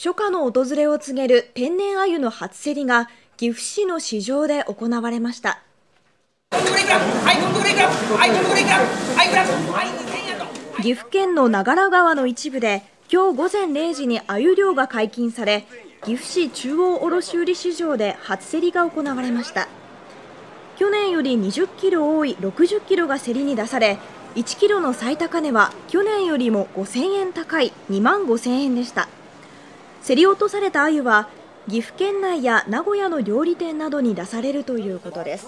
初夏の訪れを告げる天然鮎の初競りが岐阜市の市場で行われました。岐阜県の長良川の一部で今日午前0時に鮎漁が解禁され岐阜市中央卸売市場で初競りが行われました。去年より20キロ多い60キロが競りに出され1キロの最高値は去年よりも5000円高い2万5000円でした。競り落とされた鮎は岐阜県内や名古屋の料理店などに出されるということです。